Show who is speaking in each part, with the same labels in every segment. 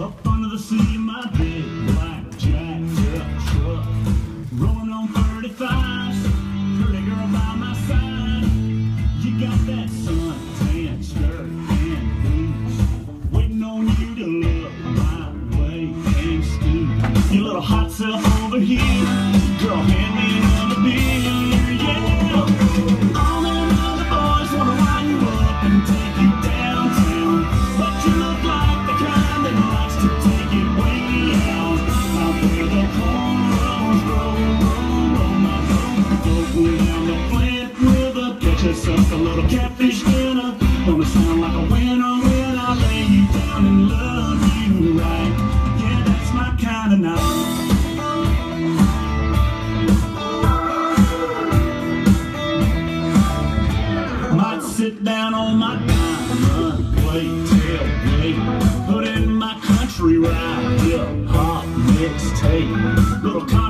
Speaker 1: Up under the sea in my big black jack truck, rolling on 35s, pretty girl by my side. You got that suntan skirt and boots, waiting on you to look my way and stoop. You little hot self over here, girl, hand me a catfish dinner. Gonna sound like a winner when I lay you down and love you right. Yeah, that's my kind of night. Might sit down on my diamond plate tailgate, put in my country ride, hip hop mixtape, little.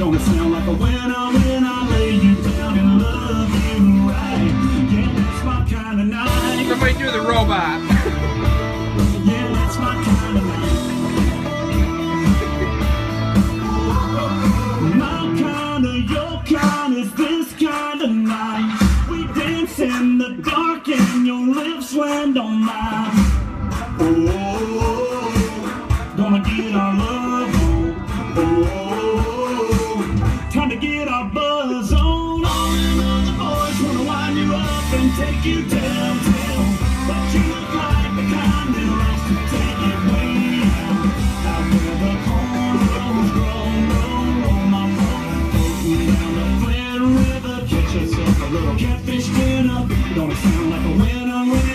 Speaker 1: Don't sound like a winner when I lay you down and love you right? Yeah, that's my kind of night. Somebody do the robot. take you but you look like kind take way out. The on my floating down the Flint River, catch yourself a little catfish dinner. Don't sound like a winner.